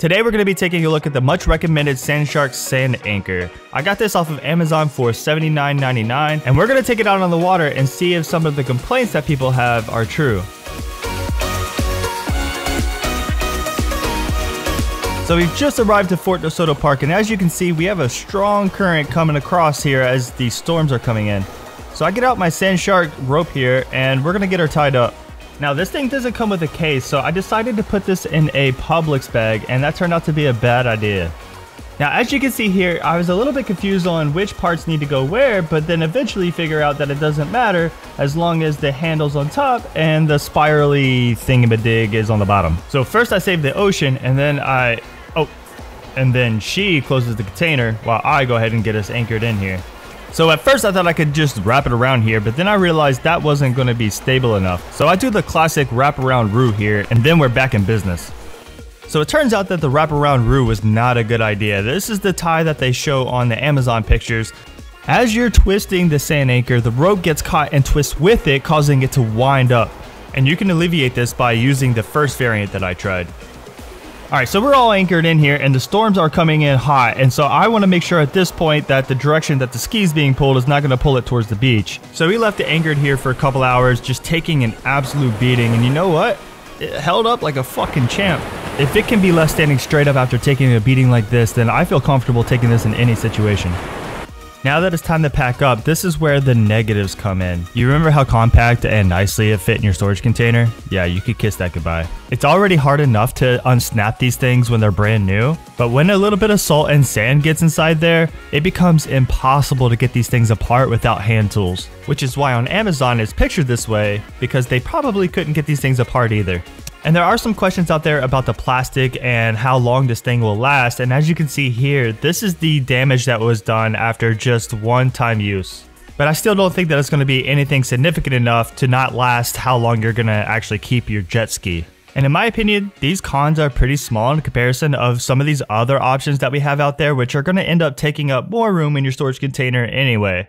Today we're going to be taking a look at the much recommended Sandshark Sand Anchor. I got this off of Amazon for $79.99 and we're going to take it out on the water and see if some of the complaints that people have are true. So we've just arrived to Fort DeSoto Park and as you can see we have a strong current coming across here as the storms are coming in. So I get out my Sandshark rope here and we're going to get her tied up. Now this thing doesn't come with a case, so I decided to put this in a Publix bag, and that turned out to be a bad idea. Now as you can see here, I was a little bit confused on which parts need to go where, but then eventually figure out that it doesn't matter as long as the handle's on top and the spirally thingamadig is on the bottom. So first I save the ocean, and then I... Oh, and then she closes the container while I go ahead and get us anchored in here. So at first I thought I could just wrap it around here, but then I realized that wasn't going to be stable enough. So I do the classic wraparound roo here, and then we're back in business. So it turns out that the wraparound roo was not a good idea. This is the tie that they show on the Amazon pictures. As you're twisting the sand anchor, the rope gets caught and twists with it, causing it to wind up. And you can alleviate this by using the first variant that I tried. Alright, so we're all anchored in here and the storms are coming in hot and so I want to make sure at this point that the direction that the ski is being pulled is not going to pull it towards the beach. So we left it anchored here for a couple hours just taking an absolute beating and you know what? It held up like a fucking champ. If it can be left standing straight up after taking a beating like this, then I feel comfortable taking this in any situation. Now that it's time to pack up, this is where the negatives come in. You remember how compact and nicely it fit in your storage container? Yeah, you could kiss that goodbye. It's already hard enough to unsnap these things when they're brand new, but when a little bit of salt and sand gets inside there, it becomes impossible to get these things apart without hand tools. Which is why on Amazon it's pictured this way, because they probably couldn't get these things apart either. And there are some questions out there about the plastic and how long this thing will last. And as you can see here, this is the damage that was done after just one time use. But I still don't think that it's going to be anything significant enough to not last how long you're going to actually keep your jet ski. And in my opinion, these cons are pretty small in comparison of some of these other options that we have out there, which are going to end up taking up more room in your storage container anyway.